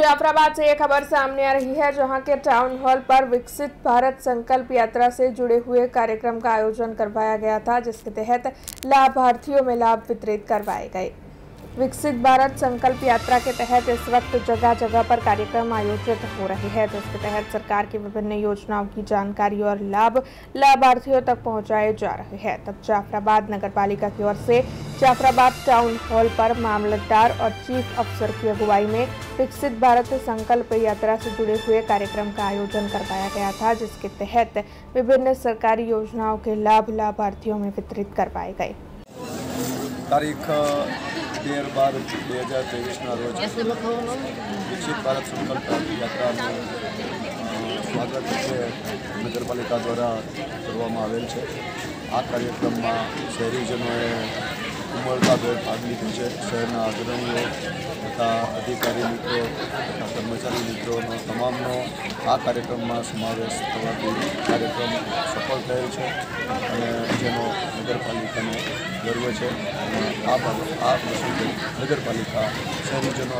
जाफराबाद से ये खबर सामने आ रही है, जहाँ के टाउन हॉल पर विकसित भारत संकल्प यात्रा से जुड़े हुए कार्यक्रम का आयोजन करवाया गया था, जिसके तहत लाभार्थियों में लाभ वितरित करवाए गए। विकसित भारत संकल्प यात्रा के तहत इस वक्त जगह जगह पर कार्यक्रम आयोजित हो रहे हैं। तो जिसके तहत सरकार की विभिन्न योजनाओं की जानकारी और लाभ लाभार्थियों तक पहुँचाए जा रहे हैं। तब जाफराबाद नगर पालिका की ओर से जाफराबाद टाउन हॉल पर मामलतदार और चीफ अफसर की अगुवाई में विकसित भारत संकल्प यात्रा से जुड़े हुए कार्यक्रम का आयोजन करवाया गया था, जिसके तहत विभिन्न सरकारी योजनाओं के लाभ लाभार्थियों में वितरित करवाए गए। तारीख તેર બાર બે હજાર ત્રેવીસના રોજ વિકસિત ભારત સંકલ્પ યાત્રાનું સ્વાગત છે નગરપાલિકા દ્વારા કરવામાં આવેલ છે. આ કાર્યક્રમમાં શહેરીજનોએ ઉમળકાભેર ભાગ લીધો છે. શહેરના અગ્રણીઓ તથા અધિકારી મિત્રો તથા કર્મચારી મિત્રોનો તમામનો આ કાર્યક્રમમાં સમાવેશ થવાથી કાર્યક્રમ સફળ થયેલ છે અને જેનો નગરપાલિકાને ગર્વ છે. અને આ બાબત આ પ્રસંગે નગરપાલિકા શહેરીજનો